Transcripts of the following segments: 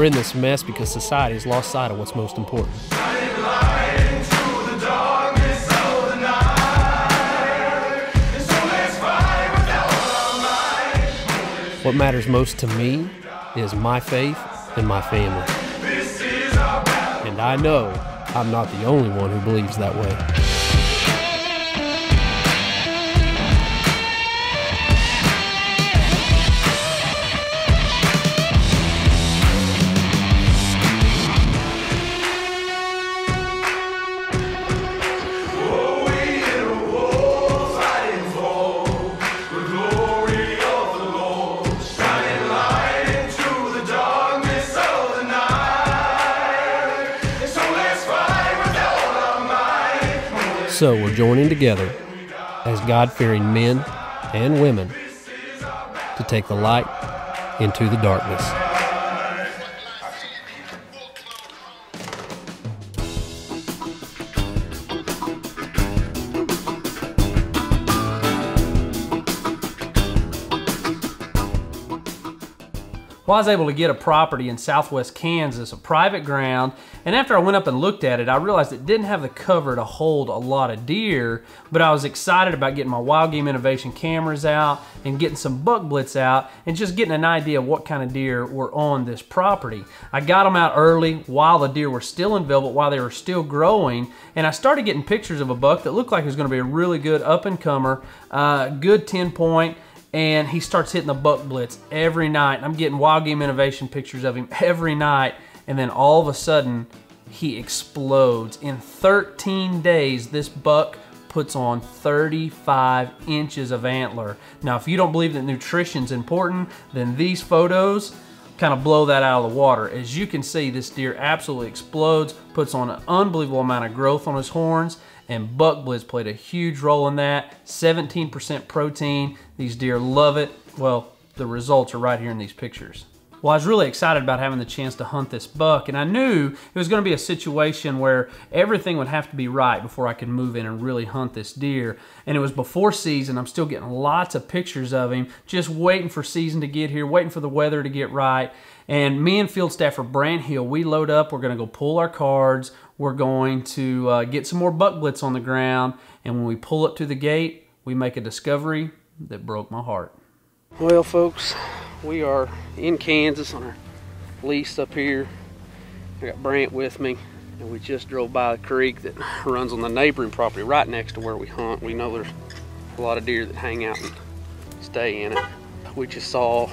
We're in this mess because society has lost sight of what's most important. What matters most to me is my faith and my family. And I know I'm not the only one who believes that way. So we're joining together as God fearing men and women to take the light into the darkness. Well, I was able to get a property in southwest Kansas, a private ground, and after I went up and looked at it, I realized it didn't have the cover to hold a lot of deer, but I was excited about getting my Wild Game Innovation cameras out and getting some buck blitz out and just getting an idea of what kind of deer were on this property. I got them out early while the deer were still in velvet, while they were still growing, and I started getting pictures of a buck that looked like it was gonna be a really good up-and-comer, uh, good 10 point, and he starts hitting the buck blitz every night. I'm getting wild game innovation pictures of him every night, and then all of a sudden he explodes. In 13 days, this buck puts on 35 inches of antler. Now, if you don't believe that nutrition's important, then these photos kind of blow that out of the water. As you can see, this deer absolutely explodes, puts on an unbelievable amount of growth on his horns, and Buck played a huge role in that. 17% protein. These deer love it. Well, the results are right here in these pictures. Well, I was really excited about having the chance to hunt this buck, and I knew it was going to be a situation where everything would have to be right before I could move in and really hunt this deer. And it was before season. I'm still getting lots of pictures of him, just waiting for season to get here, waiting for the weather to get right. And me and field staffer Brant Hill, we load up. We're going to go pull our cards. We're going to uh, get some more buck blitz on the ground. And when we pull up to the gate, we make a discovery that broke my heart. Well, folks, we are in Kansas on our lease up here. I got Brant with me, and we just drove by the creek that runs on the neighboring property right next to where we hunt. We know there's a lot of deer that hang out and stay in it. We just saw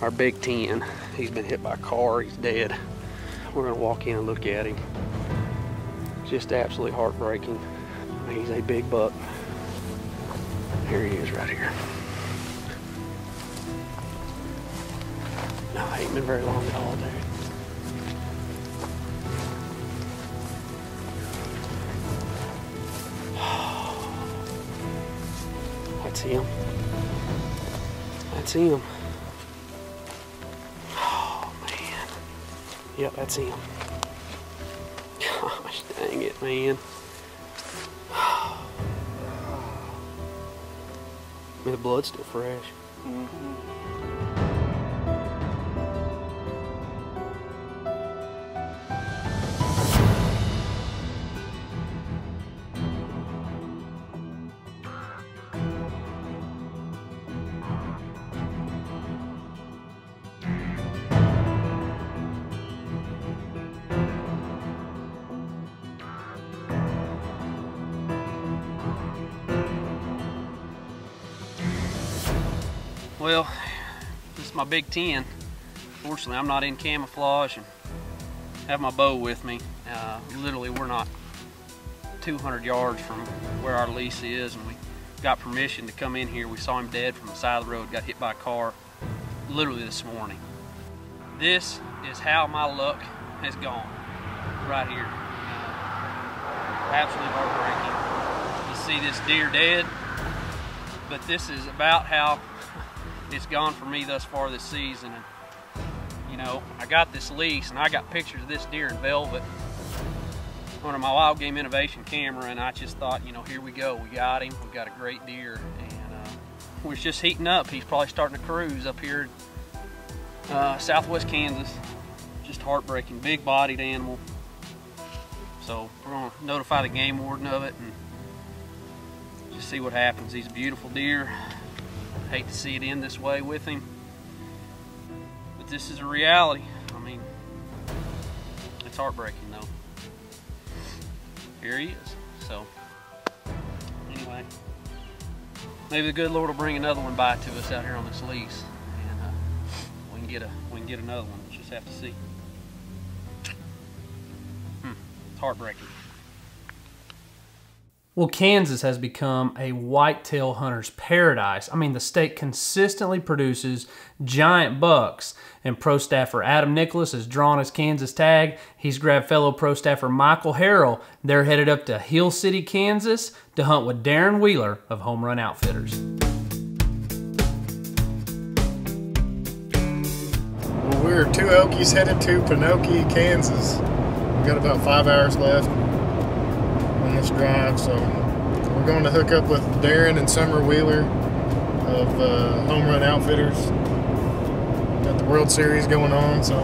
our big 10. He's been hit by a car, he's dead. We're gonna walk in and look at him. Just absolutely heartbreaking. He's a big buck. Here he is right here. No, I ain't been very long at all, dude. That's him. That's him. Oh, man. Yep, that's him. Gosh, dang it, man. I mean, the blood's still fresh. Mm -hmm. Well, this is my Big Ten. Fortunately, I'm not in camouflage and have my bow with me. Uh, literally, we're not 200 yards from where our lease is, and we got permission to come in here. We saw him dead from the side of the road, got hit by a car literally this morning. This is how my luck has gone right here. Uh, absolutely heartbreaking to see this deer dead, but this is about how it's gone for me thus far this season. And, you know, I got this lease and I got pictures of this deer in velvet on my Wild Game Innovation camera and I just thought, you know, here we go. We got him. We got a great deer. And uh, we're just heating up. He's probably starting to cruise up here uh, southwest Kansas. just heartbreaking, big bodied animal. So we're gonna notify the game warden of it and just see what happens. He's a beautiful deer. Hate to see it end this way with him. But this is a reality. I mean, it's heartbreaking though. Here he is. So anyway, maybe the good Lord will bring another one by to us out here on this lease, and uh, we can get a we can get another one. We'll just have to see. Hmm. It's heartbreaking. Well, Kansas has become a whitetail hunter's paradise. I mean, the state consistently produces giant bucks, and pro staffer Adam Nicolas has drawn his Kansas tag. He's grabbed fellow pro staffer Michael Harrell. They're headed up to Hill City, Kansas to hunt with Darren Wheeler of Home Run Outfitters. Well, we're two Okies headed to Panokie, Kansas. We've got about five hours left this drive, so we're going to hook up with Darren and Summer Wheeler of uh, Home Run Outfitters. Got the World Series going on, so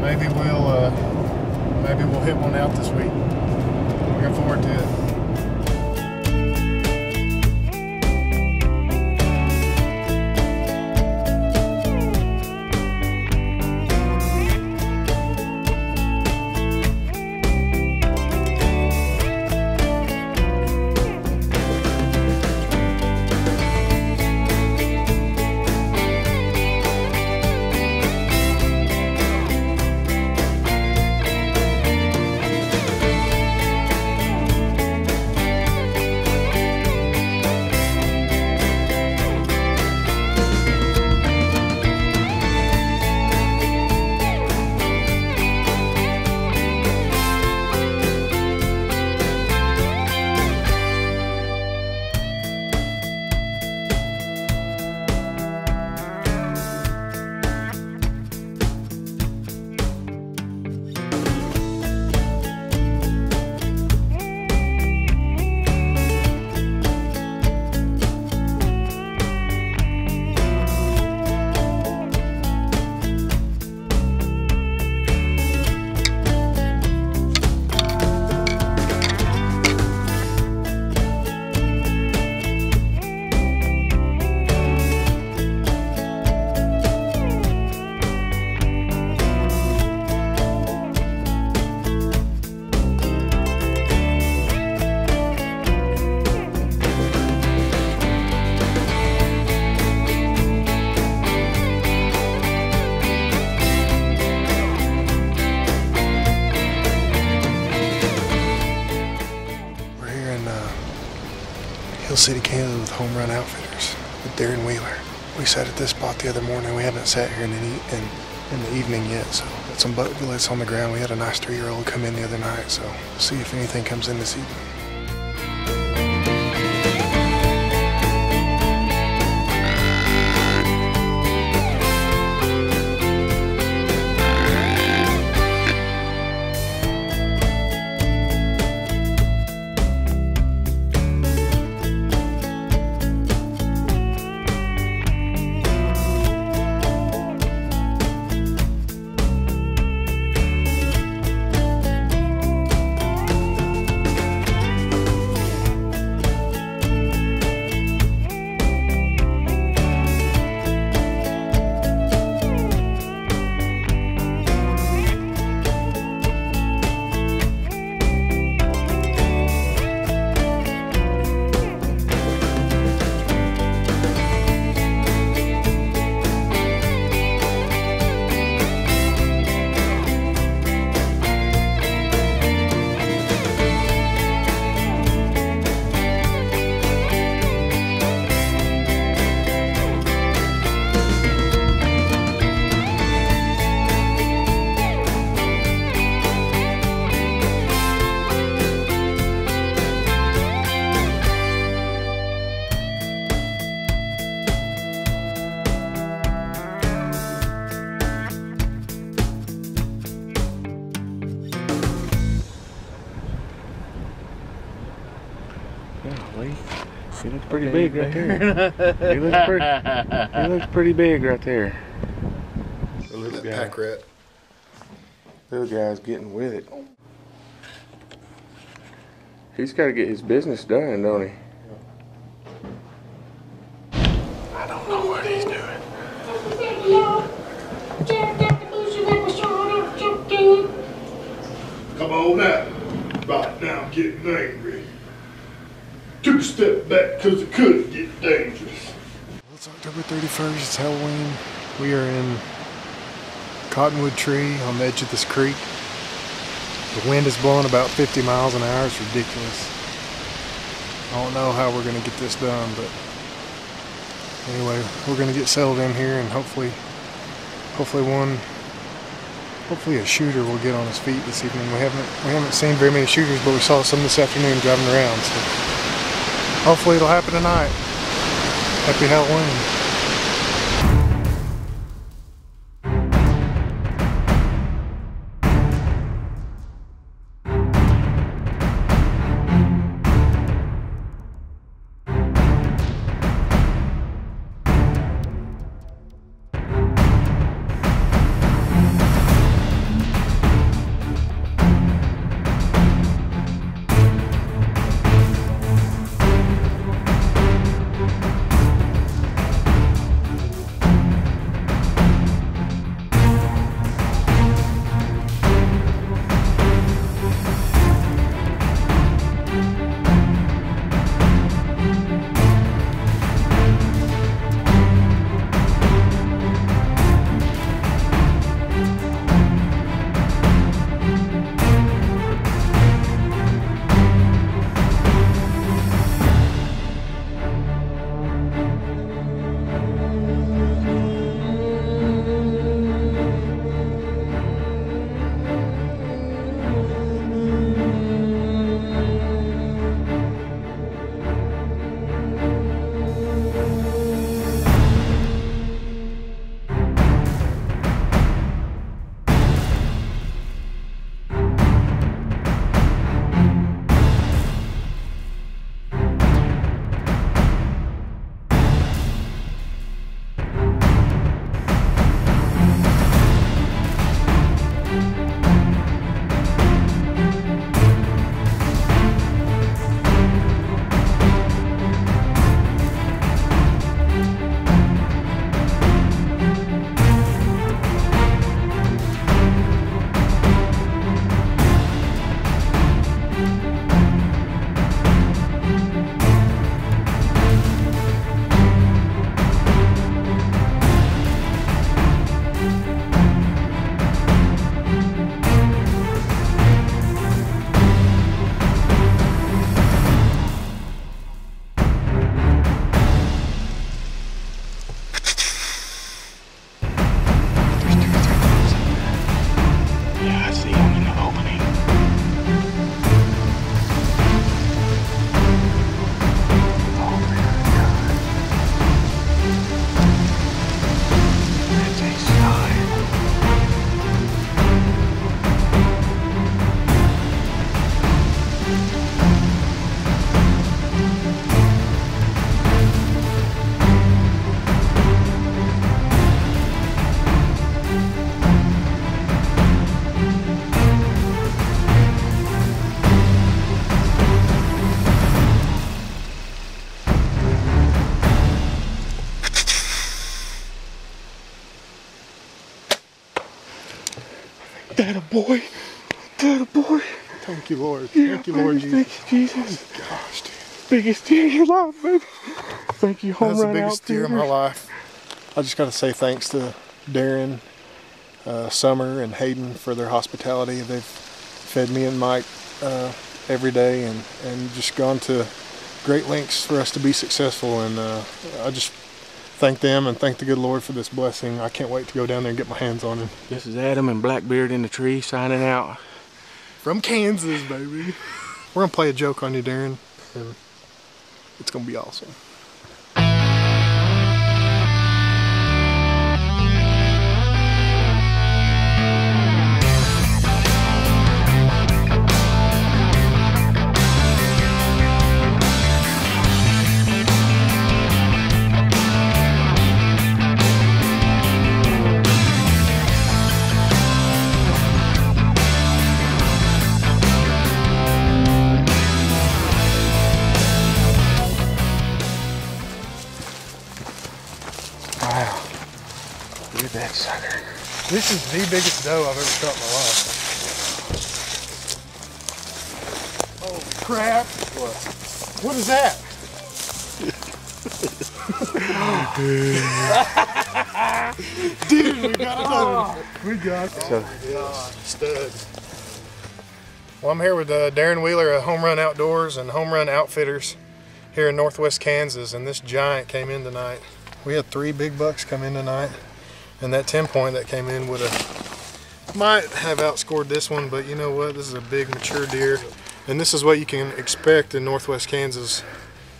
maybe we'll uh, maybe we'll hit one out this week. Looking forward to it. City, Kansas with Home Run Outfitters with Darren Wheeler. We sat at this spot the other morning. We haven't sat here in, the in, in the evening yet, so some buck blitz on the ground. We had a nice three-year-old come in the other night, so see if anything comes in this evening. Golly. He looks pretty big right there. he looks pretty. He looks pretty big right there. A little bit guy. pack rat. Little guy's getting with it. He's got to get his business done, don't he? I don't know what he's doing. Come on now. Right now I'm getting angry. Took a step back because it could get dangerous. It's October 31st. It's Halloween. We are in Cottonwood Tree on the edge of this creek. The wind is blowing about 50 miles an hour. It's ridiculous. I don't know how we're going to get this done, but anyway, we're going to get settled in here and hopefully, hopefully one, hopefully a shooter will get on his feet this evening. We haven't we haven't seen very many shooters, but we saw some this afternoon driving around. So hopefully it'll happen tonight. Happy Halloween. That a boy. That a boy. Thank you, Lord. Yeah, Thank you, Lord Jesus. Thank you, Jesus. Gosh, dude. Biggest deer in your life, baby. Thank you, home That's the run biggest deer in my life. I just got to say thanks to Darren, uh, Summer, and Hayden for their hospitality. They've fed me and Mike uh, every day and, and just gone to great lengths for us to be successful. And uh, I just thank them and thank the good Lord for this blessing. I can't wait to go down there and get my hands on him. This is Adam and Blackbeard in the tree signing out. From Kansas, baby. We're going to play a joke on you, Darren. And it's going to be awesome. This is the biggest doe I've ever shot in my life. Oh crap! What? What is that? Dude, we got a doe. We got it. Oh my God, stud. Well, I'm here with uh, Darren Wheeler of Home Run Outdoors and Home Run Outfitters here in northwest Kansas, and this giant came in tonight. We had three big bucks come in tonight, and that 10 point that came in would have might have outscored this one, but you know what? This is a big mature deer, and this is what you can expect in northwest Kansas.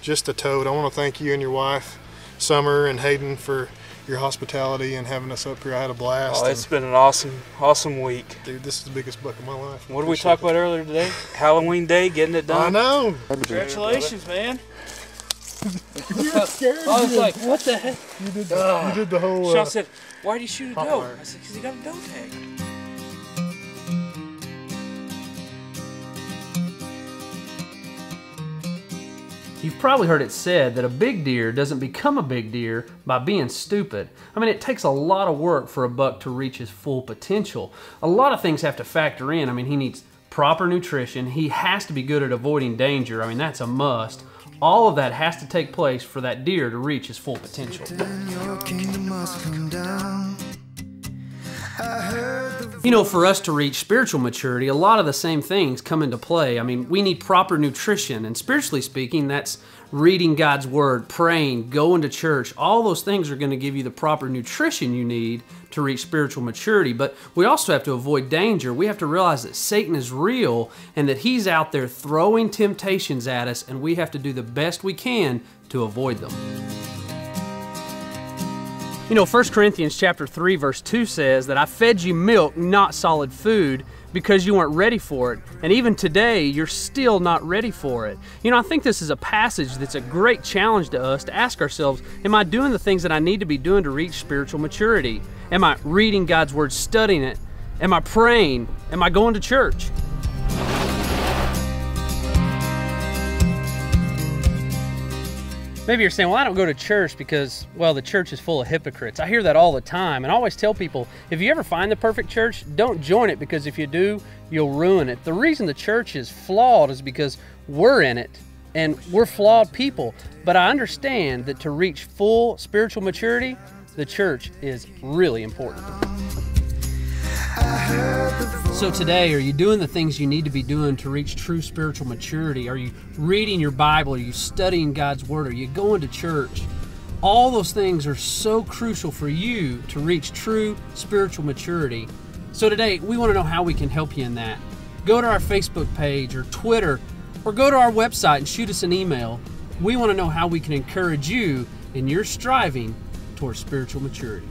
Just a toad. I want to thank you and your wife, Summer and Hayden, for your hospitality and having us up here. I had a blast. Oh, it's been an awesome, awesome week. Dude, this is the biggest buck of my life. What did we talk about earlier today? Halloween day, getting it done. I know. Congratulations, man. You're scared. I was like, what the heck? You did the, you did the whole. Sean Uh, said, why did you shoot a doe? wire. I said, because he got a doe tag. You've probably heard it said that a big deer doesn't become a big deer by being stupid. I mean, it takes a lot of work for a buck to reach his full potential. A lot of things have to factor in. I mean, he needs proper nutrition, he has to be good at avoiding danger. I mean, that's a must. All of that has to take place for that deer to reach his full potential. You know, for us to reach spiritual maturity, a lot of the same things come into play. I mean, we need proper nutrition, and spiritually speaking, that's reading God's Word, praying, going to church. All those things are going to give you the proper nutrition you need to reach spiritual maturity. But we also have to avoid danger. We have to realize that Satan is real and that he's out there throwing temptations at us, and we have to do the best we can to avoid them. You know, 1 Corinthians chapter 3 verse 2 says that I fed you milk, not solid food, because you weren't ready for it. And even today, you're still not ready for it. You know, I think this is a passage that's a great challenge to us to ask ourselves, am I doing the things that I need to be doing to reach spiritual maturity? Am I reading God's word, studying it? Am I praying? Am I going to church? Maybe you're saying, well, I don't go to church because, well, the church is full of hypocrites. I hear that all the time. And I always tell people if you ever find the perfect church, don't join it because if you do, you'll ruin it. The reason the church is flawed is because we're in it and we're flawed people. But I understand that to reach full spiritual maturity, the church is really important. So today, are you doing the things you need to be doing to reach true spiritual maturity? Are you reading your Bible? Are you studying God's Word? Are you going to church? All those things are so crucial for you to reach true spiritual maturity. So today, we want to know how we can help you in that. Go to our Facebook page or Twitter or go to our website and shoot us an email. We want to know how we can encourage you in your striving towards spiritual maturity.